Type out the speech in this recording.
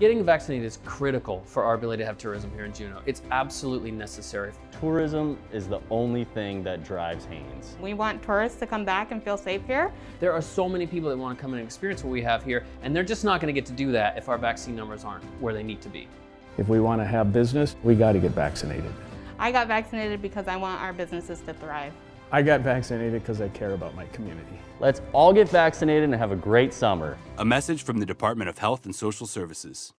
Getting vaccinated is critical for our ability to have tourism here in Juneau. It's absolutely necessary. Tourism is the only thing that drives Haines. We want tourists to come back and feel safe here. There are so many people that want to come and experience what we have here, and they're just not going to get to do that if our vaccine numbers aren't where they need to be. If we want to have business, we got to get vaccinated. I got vaccinated because I want our businesses to thrive. I got vaccinated because I care about my community. Let's all get vaccinated and have a great summer. A message from the Department of Health and Social Services.